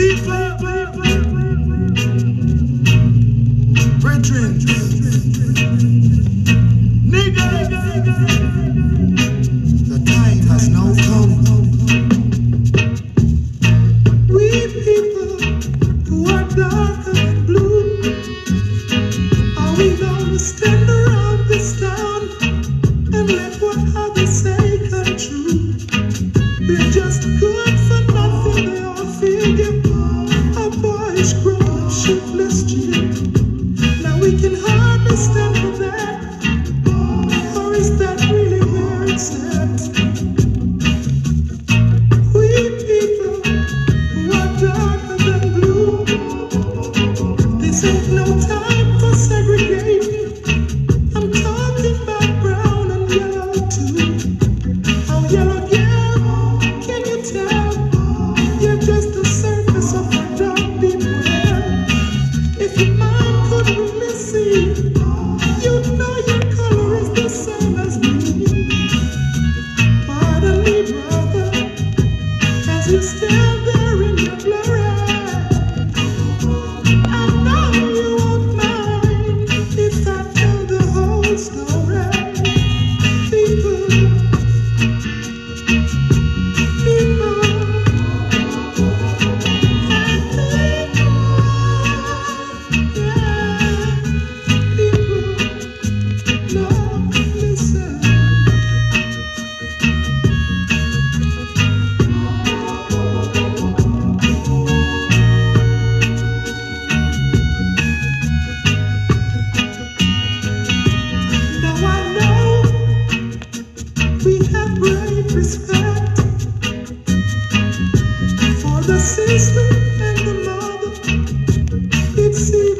The time has now come. We people who are blue, are we gonna stand around this town and let what others say come true? We're just good.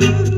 thank you.